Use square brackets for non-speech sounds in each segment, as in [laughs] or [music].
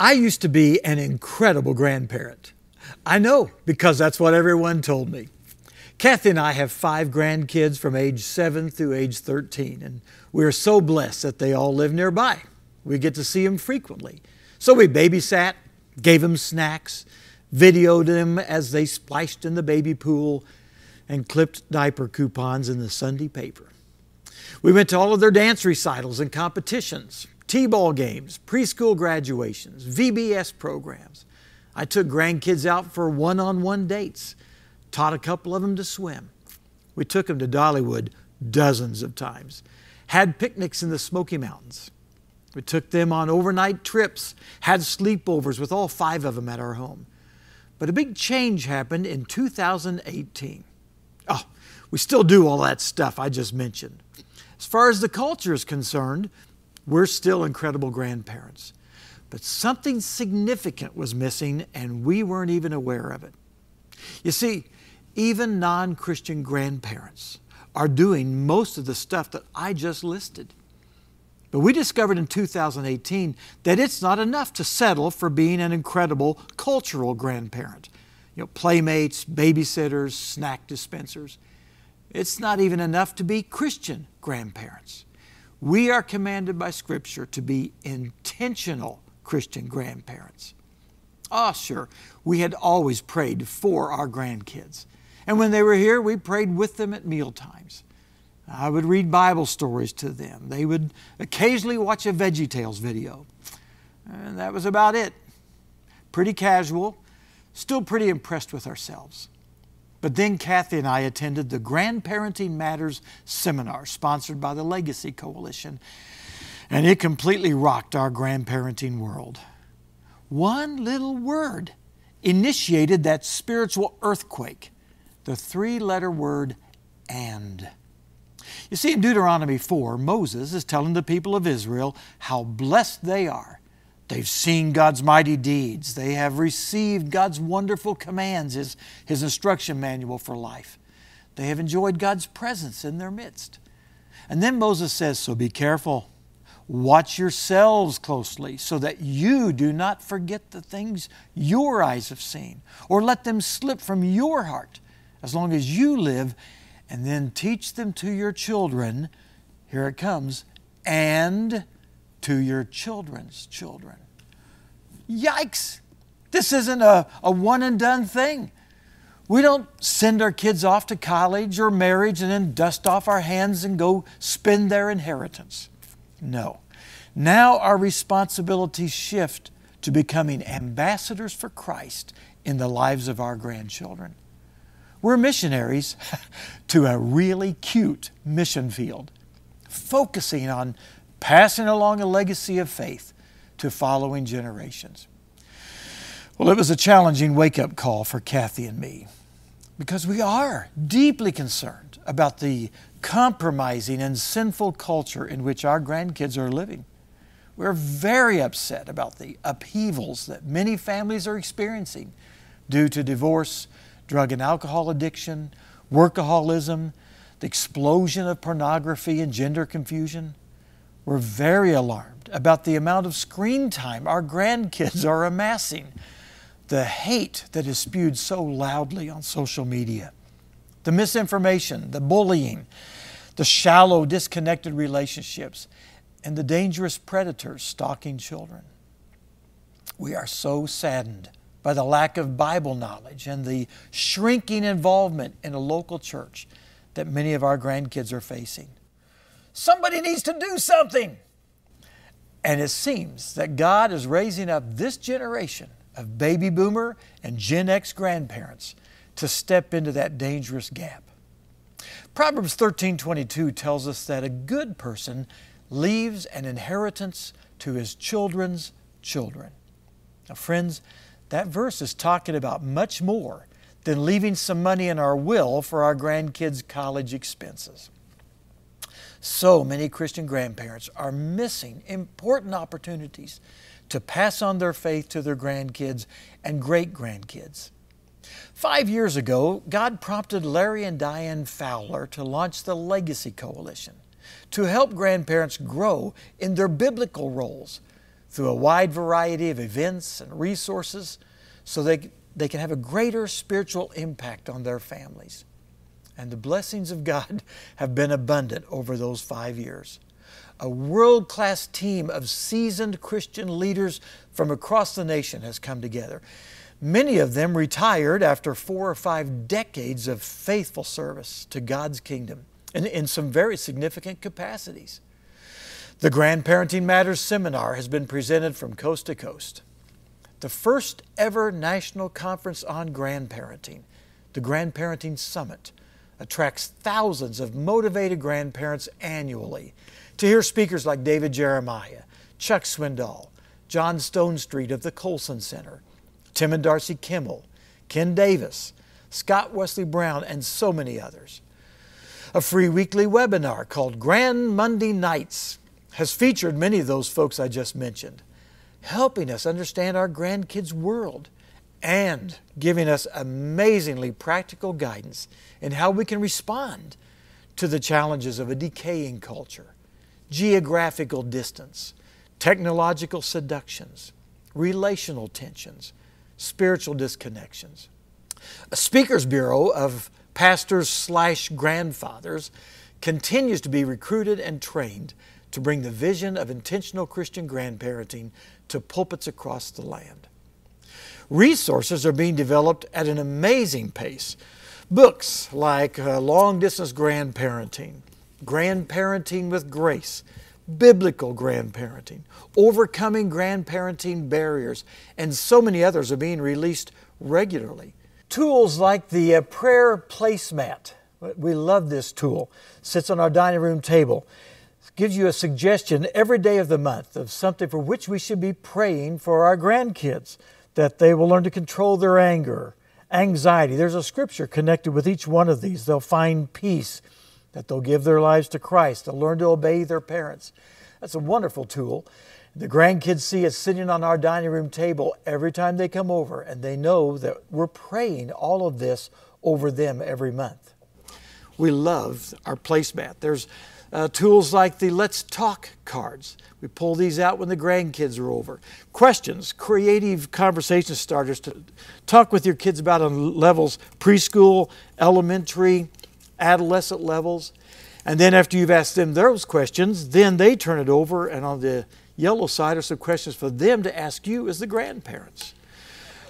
I used to be an incredible grandparent. I know because that's what everyone told me. Kathy and I have five grandkids from age 7 through age 13, and we are so blessed that they all live nearby. We get to see them frequently. So we babysat, gave them snacks, videoed them as they splashed in the baby pool, and clipped diaper coupons in the Sunday paper. We went to all of their dance recitals and competitions, T-ball games, preschool graduations, VBS programs. I took grandkids out for one-on-one dates, taught a couple of them to swim. We took them to Dollywood dozens of times, had picnics in the Smoky Mountains. We took them on overnight trips, had sleepovers with all five of them at our home. But a big change happened in 2018. Oh, we still do all that stuff I just mentioned. As far as the culture is concerned, we're still incredible grandparents. But something significant was missing, and we weren't even aware of it. You see, even non Christian grandparents are doing most of the stuff that I just listed. But we discovered in 2018 that it's not enough to settle for being an incredible cultural grandparent. You know, playmates, babysitters, snack dispensers. It's not even enough to be Christian grandparents. We are commanded by Scripture to be intentional Christian grandparents. Ah, oh, sure, we had always prayed for our grandkids. And when they were here, we prayed with them at meal times. I would read Bible stories to them. They would occasionally watch a Veggie Tales video. And that was about it. Pretty casual, still pretty impressed with ourselves. But then Kathy and I attended the Grandparenting Matters seminar sponsored by the Legacy Coalition, and it completely rocked our grandparenting world. One little word initiated that spiritual earthquake the three letter word and. You see, in Deuteronomy 4, Moses is telling the people of Israel how blessed they are They've seen God's mighty deeds. They have received God's wonderful commands, His, His instruction manual for life. They have enjoyed God's presence in their midst. And then Moses says, So be careful. Watch yourselves closely so that you do not forget the things your eyes have seen or let them slip from your heart as long as you live. And then teach them to your children. Here it comes. And to your children's children. Yikes! This isn't a, a one and done thing. We don't send our kids off to college or marriage and then dust off our hands and go spend their inheritance. No. Now our responsibilities shift to becoming ambassadors for Christ in the lives of our grandchildren. We're missionaries [laughs] to a really cute mission field, focusing on passing along a legacy of faith to following generations. Well, it was a challenging wake up call for Kathy and me because we are deeply concerned about the compromising and sinful culture in which our grandkids are living. We're very upset about the upheavals that many families are experiencing due to divorce, drug and alcohol addiction, workaholism, the explosion of pornography and gender confusion. We're very alarmed about the amount of screen time our grandkids are amassing, the hate that is spewed so loudly on social media, the misinformation, the bullying, the shallow, disconnected relationships, and the dangerous predators stalking children. We are so saddened by the lack of Bible knowledge and the shrinking involvement in a local church that many of our grandkids are facing. Somebody needs to do something. And it seems that God is raising up this generation of baby boomer and Gen X grandparents to step into that dangerous gap. Proverbs 13:22 tells us that a good person leaves an inheritance to his children's children. Now friends, that verse is talking about much more than leaving some money in our will for our grandkids' college expenses. So many Christian grandparents are missing important opportunities to pass on their faith to their grandkids and great grandkids. Five years ago, God prompted Larry and Diane Fowler to launch the Legacy Coalition to help grandparents grow in their biblical roles through a wide variety of events and resources so they, they can have a greater spiritual impact on their families. And the blessings of God [laughs] have been abundant over those five years. A world class team of seasoned Christian leaders from across the nation has come together. Many of them retired after four or five decades of faithful service to God's kingdom in, in some very significant capacities. The Grandparenting Matters Seminar has been presented from coast to coast. The first ever national conference on grandparenting, the Grandparenting Summit, attracts thousands of motivated grandparents annually to hear speakers like David Jeremiah, Chuck Swindoll, John Stonestreet of the Colson Center, Tim and Darcy Kimmel, Ken Davis, Scott Wesley Brown, and so many others. A free weekly webinar called Grand Monday Nights has featured many of those folks I just mentioned, helping us understand our grandkids' world and giving us amazingly practical guidance in how we can respond to the challenges of a decaying culture, geographical distance, technological seductions, relational tensions, spiritual disconnections. A speakers bureau of pastors slash grandfathers continues to be recruited and trained to bring the vision of intentional Christian grandparenting to pulpits across the land. Resources are being developed at an amazing pace. Books like uh, Long Distance Grandparenting, Grandparenting with Grace, biblical grandparenting, overcoming grandparenting barriers, and so many others are being released regularly. Tools like the uh, prayer placemat, we love this tool, sits on our dining room table, gives you a suggestion every day of the month of something for which we should be praying for our grandkids, that they will learn to control their anger, anxiety. There's a scripture connected with each one of these. They'll find peace that they'll give their lives to Christ, they'll learn to obey their parents. That's a wonderful tool. The grandkids see it sitting on our dining room table every time they come over, and they know that we're praying all of this over them every month. We love our placemat. There's uh, tools like the Let's Talk cards. We pull these out when the grandkids are over. Questions, creative conversation starters to talk with your kids about on levels preschool, elementary, adolescent levels. And then after you've asked them those questions, then they turn it over, and on the yellow side are some questions for them to ask you as the grandparents.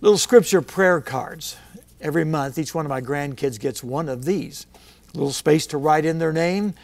Little scripture prayer cards. Every month, each one of my grandkids gets one of these. A little space to write in their name,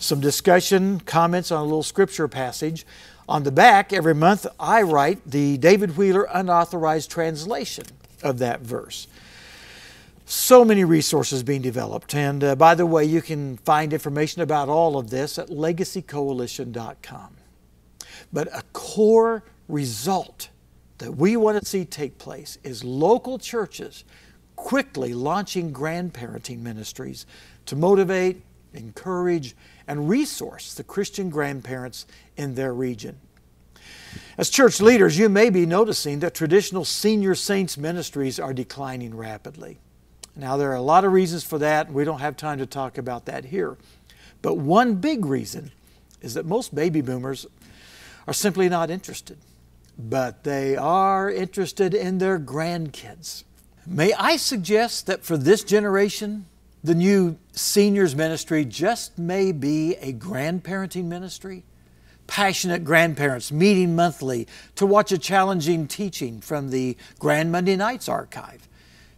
some discussion, comments on a little scripture passage. On the back, every month, I write the David Wheeler unauthorized translation of that verse so many resources being developed. And uh, by the way, you can find information about all of this at legacycoalition.com. But a core result that we want to see take place is local churches quickly launching grandparenting ministries to motivate, encourage, and resource the Christian grandparents in their region. As church leaders, you may be noticing that traditional senior saints ministries are declining rapidly. Now, there are a lot of reasons for that, and we don't have time to talk about that here. But one big reason is that most baby boomers are simply not interested, but they are interested in their grandkids. May I suggest that for this generation, the new seniors ministry just may be a grandparenting ministry? Passionate grandparents meeting monthly to watch a challenging teaching from the Grand Monday Nights archive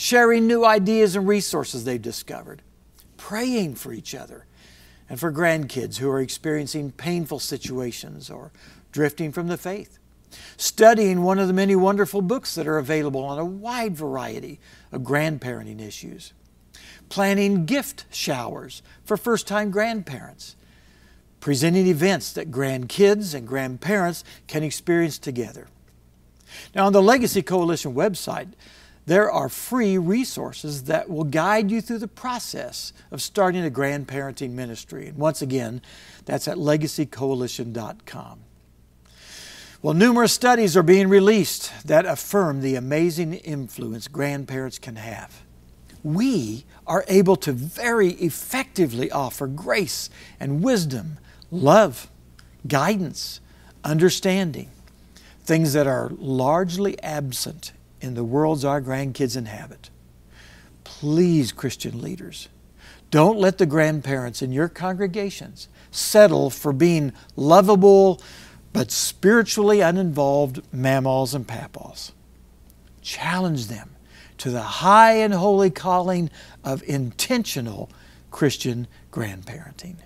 sharing new ideas and resources they've discovered, praying for each other, and for grandkids who are experiencing painful situations or drifting from the faith. Studying one of the many wonderful books that are available on a wide variety of grandparenting issues. Planning gift showers for first time grandparents. Presenting events that grandkids and grandparents can experience together. Now, on the Legacy Coalition website, there are free resources that will guide you through the process of starting a grandparenting ministry. And once again, that's at legacycoalition.com. Well, numerous studies are being released that affirm the amazing influence grandparents can have. We are able to very effectively offer grace and wisdom, love, guidance, understanding, things that are largely absent in the worlds our grandkids inhabit. Please, Christian leaders, don't let the grandparents in your congregations settle for being lovable but spiritually uninvolved mammas and papas. Challenge them to the high and holy calling of intentional Christian grandparenting.